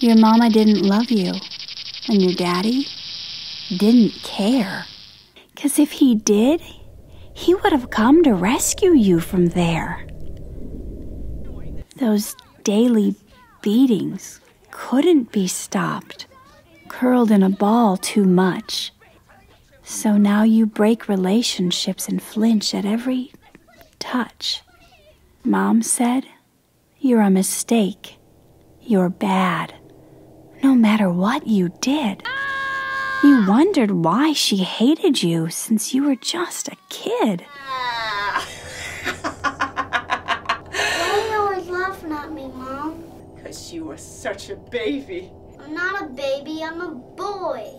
Your mama didn't love you, and your daddy didn't care. Because if he did, he would have come to rescue you from there. Those daily beatings couldn't be stopped, curled in a ball too much. So now you break relationships and flinch at every touch. Mom said, You're a mistake. You're bad. No matter what you did. You wondered why she hated you since you were just a kid. Why are you always laughing at me, Mom? Because you were such a baby. I'm not a baby, I'm a boy.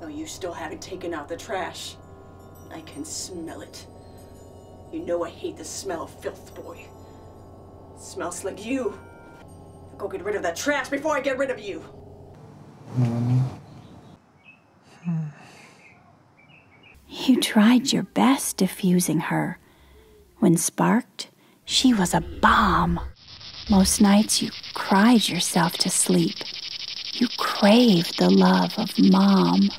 Though you still haven't taken out the trash. I can smell it. You know I hate the smell of filth, boy. It smells like you. Go get rid of that trash before I get rid of you. You tried your best diffusing her. When sparked, she was a bomb. Most nights you cried yourself to sleep. You craved the love of mom.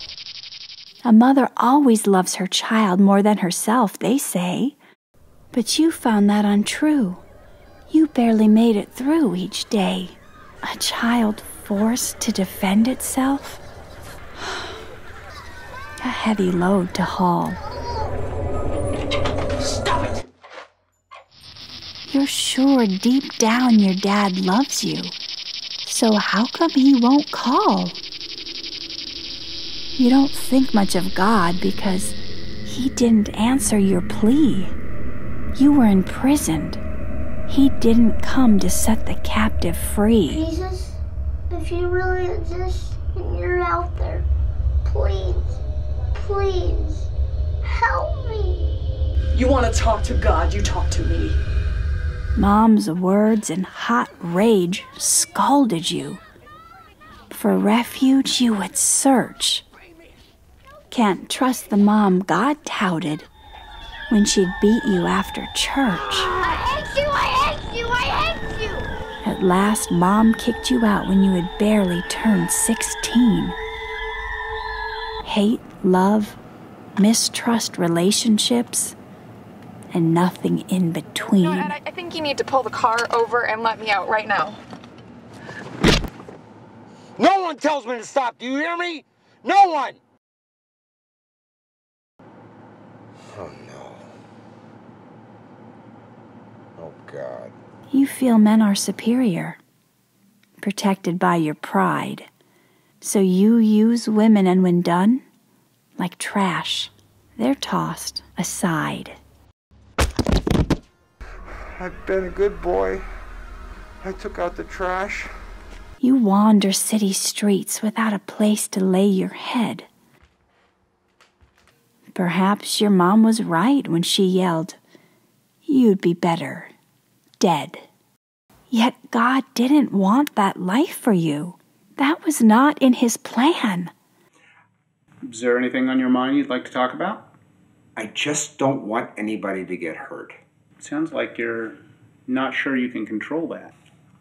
A mother always loves her child more than herself, they say. But you found that untrue. You barely made it through each day. A child forced to defend itself? A heavy load to haul. Stop it! You're sure deep down your dad loves you. So how come he won't call? You don't think much of God because he didn't answer your plea. You were imprisoned. He didn't come to set the captive free. Jesus, if you really exist and you're out there, please, please, help me. You want to talk to God, you talk to me. Mom's words in hot rage scalded you. For refuge, you would search. Can't trust the mom God touted when she'd beat you after church. I hate you, I hate you, I hate you. At last, mom kicked you out when you had barely turned 16. Hate, love, mistrust relationships, and nothing in between. No, Ed, I, I think you need to pull the car over and let me out right now. No one tells me to stop. Do you hear me? No one. Oh no. Oh God. You feel men are superior, protected by your pride. So you use women, and when done, like trash, they're tossed aside. I've been a good boy. I took out the trash. You wander city streets without a place to lay your head. Perhaps your mom was right when she yelled, You'd be better dead. Yet God didn't want that life for you. That was not in His plan. Is there anything on your mind you'd like to talk about? I just don't want anybody to get hurt. Sounds like you're not sure you can control that.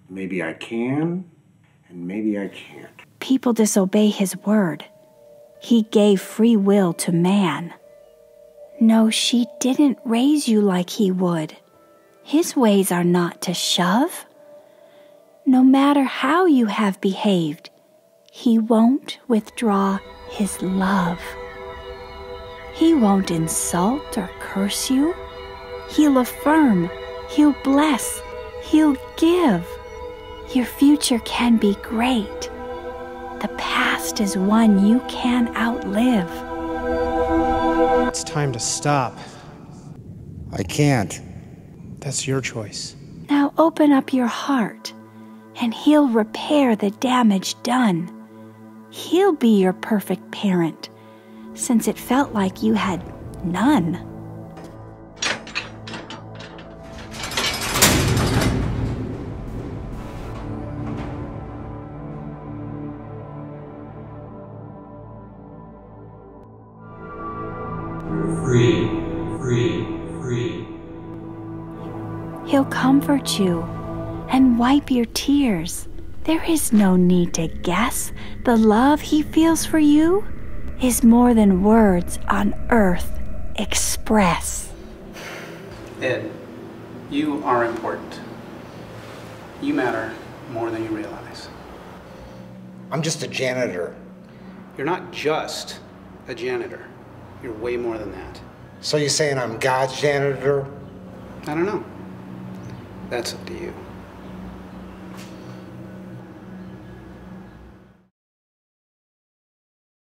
Maybe I can, and maybe I can't. People disobey His word. He gave free will to man. No, she didn't raise you like He would. His ways are not to shove. No matter how you have behaved, He won't withdraw His love. He won't insult or curse you. He'll affirm, He'll bless, He'll give. Your future can be great. The past is one you can outlive. It's time to stop. I can't. That's your choice. Now open up your heart, and He'll repair the damage done. He'll be your perfect parent, since it felt like you had none. Free, free, free. He'll comfort you and wipe your tears, There is no need to guess. The love he feels for you is more than words on earth express. Ed, you are important. You matter more than you realize. I'm just a janitor. You're not just a janitor, you're way more than that. So you're saying I'm God's janitor? I don't know. That's up to you.